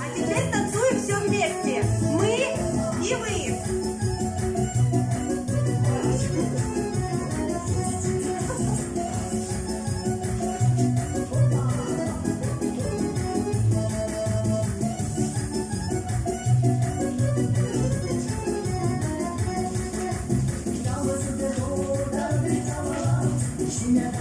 А теперь танцуем все вместе. Мы и вы. Yeah.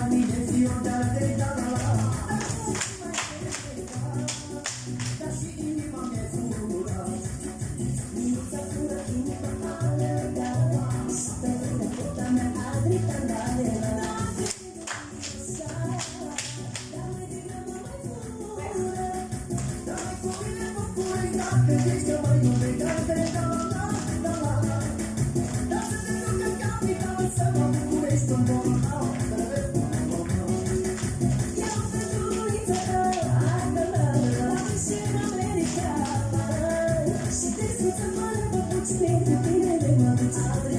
She thinks it's a mother, but what's made to be the mother?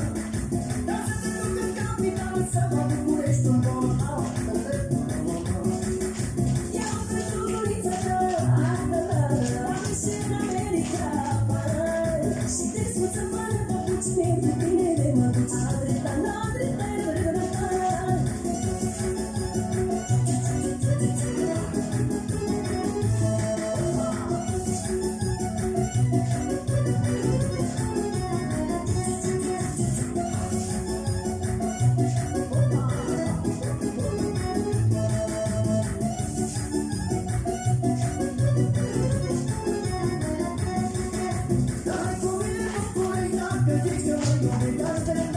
Doesn't